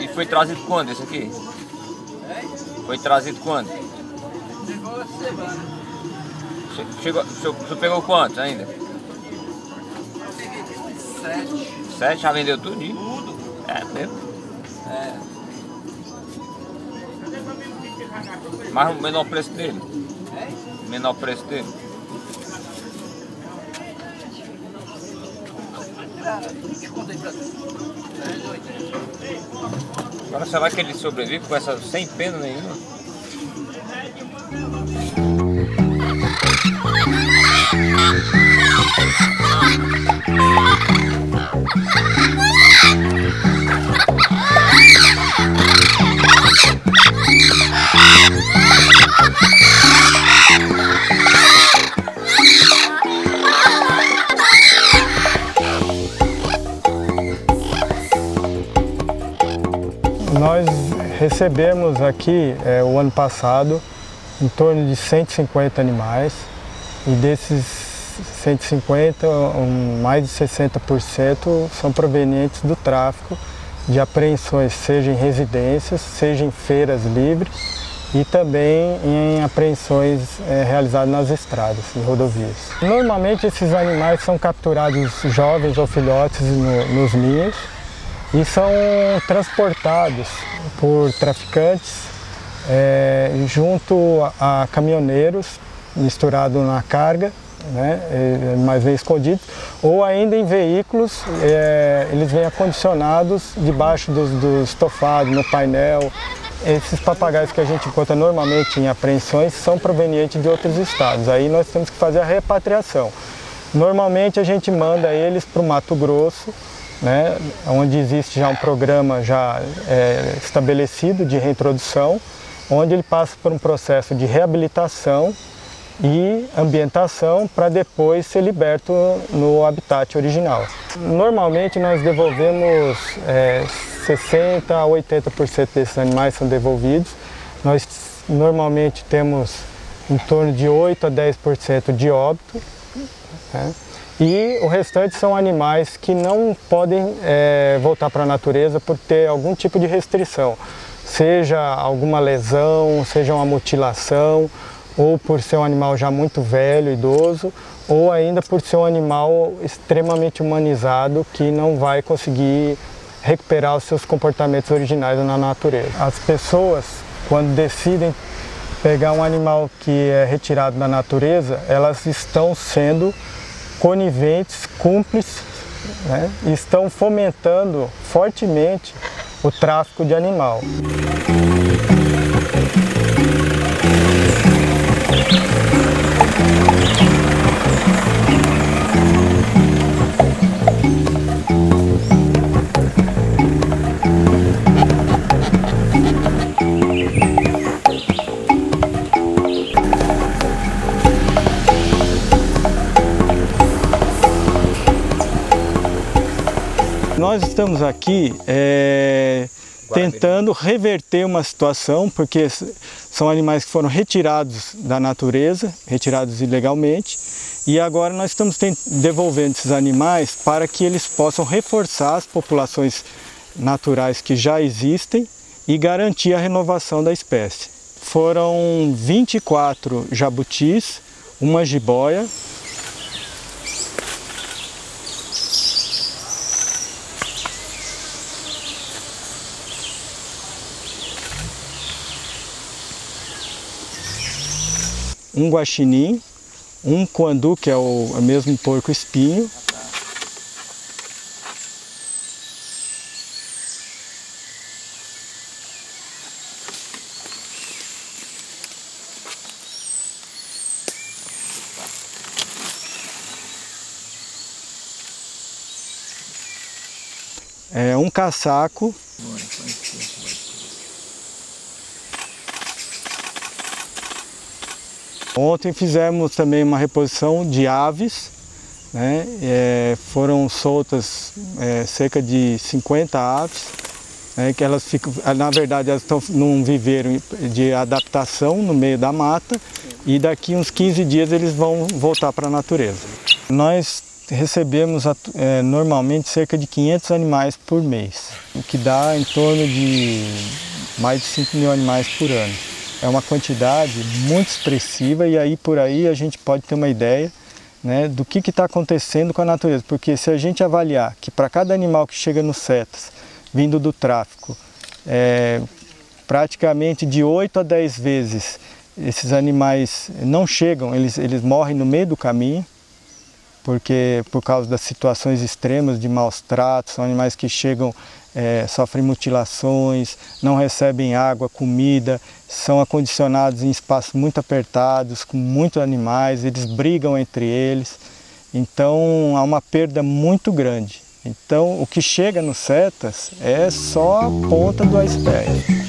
E foi trazido quando esse aqui? Foi trazido quando? Chegou a semana. Chegou, você pegou quantos ainda? Eu peguei sete. Sete? Já vendeu tudo? Tudo. É mesmo? É. Mas o menor preço dele? O menor preço dele? Era 20 conto aí pra tu. 3,80. Agora será que ele sobrevive com essa sem pena nenhuma? Nós recebemos aqui é, o ano passado em torno de 150 animais e desses 150, um, mais de 60% são provenientes do tráfico de apreensões, seja em residências, seja em feiras livres e também em apreensões é, realizadas nas estradas e rodovias. Normalmente esses animais são capturados jovens ou filhotes no, nos ninhos e são transportados por traficantes é, junto a, a caminhoneiros misturado na carga, né, é, mas vem escondidos, ou ainda em veículos, é, eles vêm acondicionados debaixo dos, do estofado, no painel. Esses papagaios que a gente encontra normalmente em apreensões são provenientes de outros estados, aí nós temos que fazer a repatriação. Normalmente a gente manda eles para o Mato Grosso, né, onde existe já um programa já é, estabelecido de reintrodução, onde ele passa por um processo de reabilitação e ambientação para depois ser liberto no habitat original. Normalmente nós devolvemos é, 60 a 80% desses animais são devolvidos. Nós normalmente temos em torno de 8 a 10% de óbito. Né? E o restante são animais que não podem é, voltar para a natureza por ter algum tipo de restrição, seja alguma lesão, seja uma mutilação, ou por ser um animal já muito velho, idoso, ou ainda por ser um animal extremamente humanizado que não vai conseguir recuperar os seus comportamentos originais na natureza. As pessoas, quando decidem pegar um animal que é retirado da natureza, elas estão sendo coniventes, cúmplices, né? estão fomentando fortemente o tráfico de animal. Nós estamos aqui é, tentando reverter uma situação, porque são animais que foram retirados da natureza, retirados ilegalmente, e agora nós estamos devolvendo esses animais para que eles possam reforçar as populações naturais que já existem e garantir a renovação da espécie. Foram 24 jabutis, uma jiboia, um guaxinim, um coandu, que é o, é mesmo porco espinho, é, um caçaco, Ontem fizemos também uma reposição de aves, né? É, foram soltas é, cerca de 50 aves, né? que elas ficam, na verdade elas estão num viveiro de adaptação no meio da mata e daqui uns 15 dias eles vão voltar para a natureza. Nós recebemos é, normalmente cerca de 500 animais por mês, o que dá em torno de mais de 5 mil animais por ano. É uma quantidade muito expressiva e aí por aí a gente pode ter uma ideia né, do que está acontecendo com a natureza. Porque se a gente avaliar que para cada animal que chega no CETAS, vindo do tráfico, é, praticamente de 8 a 10 vezes esses animais não chegam, eles, eles morrem no meio do caminho, porque por causa das situações extremas de maus tratos, são animais que chegam, é, sofrem mutilações, não recebem água, comida, são acondicionados em espaços muito apertados, com muitos animais, eles brigam entre eles, então há uma perda muito grande. Então o que chega no CETAS é só a ponta do iceberg.